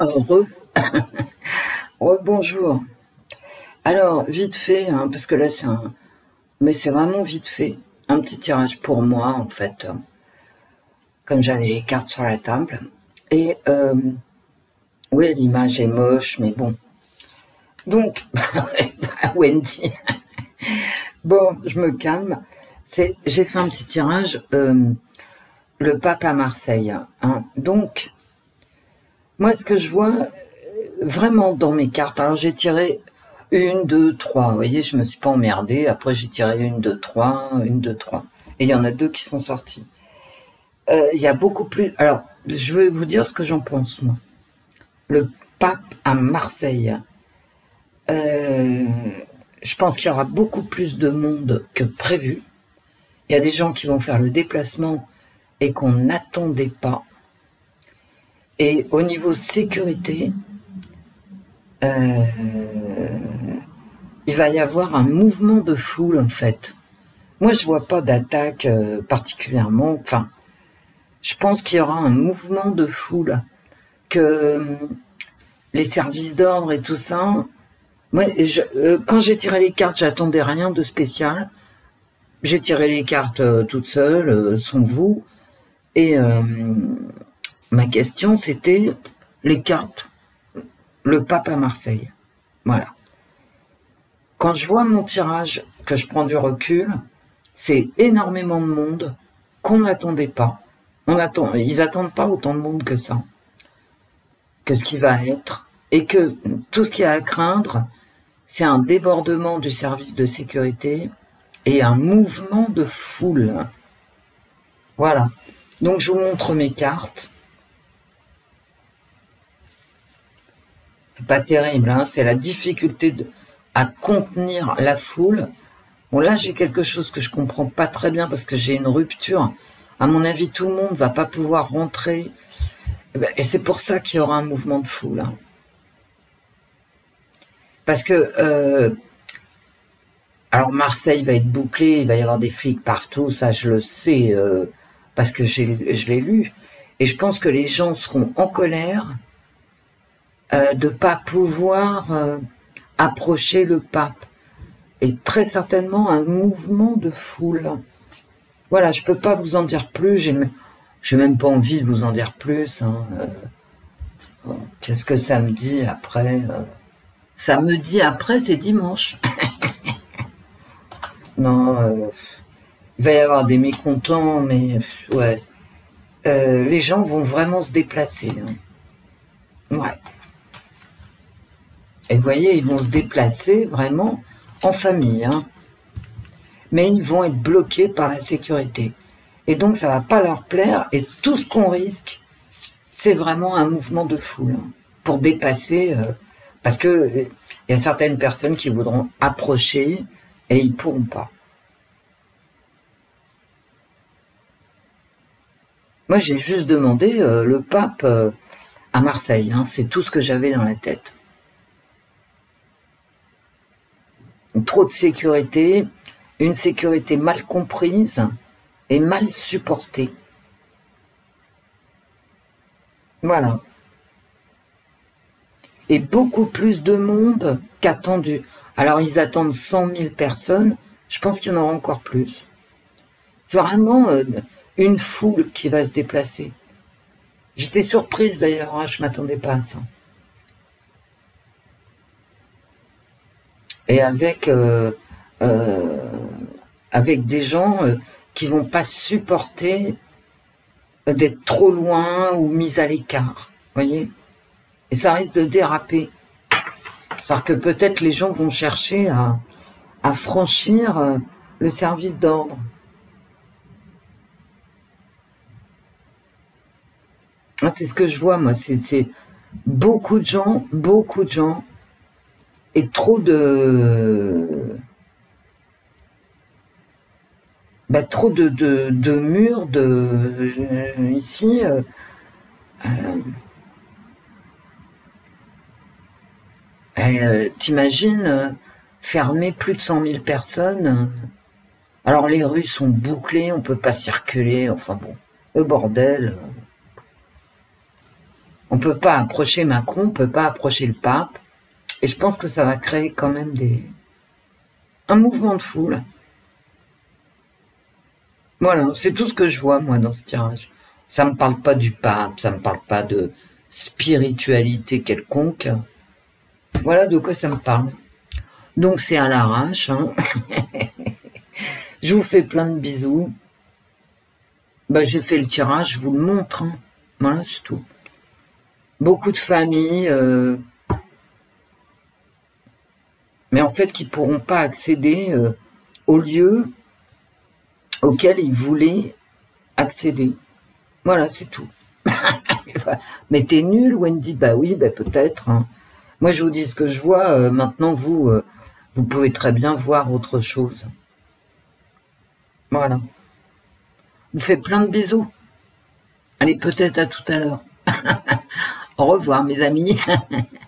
Heureux. bonjour. Alors, vite fait, hein, parce que là c'est un... Mais c'est vraiment vite fait. Un petit tirage pour moi, en fait. Comme j'avais les cartes sur la table. Et, euh... oui, l'image est moche, mais bon. Donc, Wendy. bon, je me calme. J'ai fait un petit tirage, euh, le pape à Marseille. Hein. Donc, moi, ce que je vois euh, vraiment dans mes cartes, alors j'ai tiré une, deux, trois. Vous voyez, je me suis pas emmerdée. Après, j'ai tiré une, deux, trois, une, deux, trois. Et il y en a deux qui sont sortis. Euh, il y a beaucoup plus. Alors, je vais vous dire ce que j'en pense, moi. Le pape à Marseille. Euh, je pense qu'il y aura beaucoup plus de monde que prévu. Il y a des gens qui vont faire le déplacement et qu'on n'attendait pas. Et au niveau sécurité, euh, il va y avoir un mouvement de foule en fait. Moi, je vois pas d'attaque euh, particulièrement. Enfin, je pense qu'il y aura un mouvement de foule que euh, les services d'ordre et tout ça. Moi, quand j'ai tiré les cartes, j'attendais rien de spécial. J'ai tiré les cartes toute seule, sans vous, et Ma question, c'était les cartes, le pape à Marseille. Voilà. Quand je vois mon tirage, que je prends du recul, c'est énormément de monde qu'on n'attendait pas. On attend, ils attendent pas autant de monde que ça, que ce qui va être, et que tout ce qu'il y a à craindre, c'est un débordement du service de sécurité et un mouvement de foule. Voilà. Donc je vous montre mes cartes. C'est pas terrible, hein, c'est la difficulté à contenir la foule. Bon là j'ai quelque chose que je comprends pas très bien parce que j'ai une rupture. À mon avis tout le monde va pas pouvoir rentrer eh ben, et c'est pour ça qu'il y aura un mouvement de foule. Hein. Parce que euh, alors Marseille va être bouclé, il va y avoir des flics partout, ça je le sais euh, parce que je l'ai lu. Et je pense que les gens seront en colère euh, de pas pouvoir euh, approcher le pape. Et très certainement un mouvement de foule. Voilà, je peux pas vous en dire plus. J'ai, j'ai même pas envie de vous en dire plus. Hein. Euh, qu'est-ce que ça me dit après Ça me dit après, c'est dimanche. non, il va y avoir des mécontents, mais ouais. les gens vont vraiment se déplacer. Hein. Ouais. Et vous voyez, ils vont se déplacer vraiment en famille. Hein. Mais ils vont être bloqués par la sécurité. Et donc, ça va pas leur plaire. Et tout ce qu'on risque, c'est vraiment un mouvement de foule hein, pour dépasser. Euh, parce que il y a certaines personnes qui voudront approcher et ils pourront pas. Moi, j'ai juste demandé euh, le pape euh, à Marseille. Hein, c'est tout ce que j'avais dans la tête. Trop de sécurité, une sécurité mal comprise et mal supportée. Voilà. Et beaucoup plus de monde qu'attendu. Alors ils attendent 100 000 personnes, je pense qu'il y en aura encore plus. C'est vraiment euh, une foule qui va se déplacer. J'étais surprise d'ailleurs, hein, je m'attendais pas à ça. Et avec euh, euh, avec des gens euh, qui vont pas supporter d'être trop loin ou mis à l'écart, voyez Et ça risque de déraper. C'est-à-dire que peut-être les gens vont chercher à, franchir le service d'ordre. Ah, c'est ce que je vois, moi. C'est beaucoup de gens, beaucoup de gens et trop de bah, trop de, murs de ici euh, euh, euh, t'imagines fermer plus de 100 000 personnes alors les rues sont bouclées on peut pas circuler enfin bon le bordel On peut pas approcher Macron, on peut pas approcher le pape. Et je pense que ça va créer quand même des un mouvement de foule. Voilà, c'est tout ce que je vois, moi, dans ce tirage. Ça me parle pas du pape, ça me parle pas de spiritualité quelconque. Voilà de quoi ça me parle. Donc c'est à l'arrache. Hein. je vous fais plein de bisous. Bah, j'ai fait le tirage, je vous le montre. Hein. Voilà, c'est tout. Beaucoup de familles, euh, mais en fait qui pourront pas accéder euh, au lieu auquel ils voulaient accéder. Voilà, c'est tout. mais t'es nul, Wendy Bah oui, bah peut-être. Hein. Moi, je vous dis ce que je vois. Euh, maintenant, vous, euh, vous pouvez très bien voir autre chose. Voilà. Vous faites plein de bisous. Allez, peut-être à tout à l'heure. Au revoir, mes amis.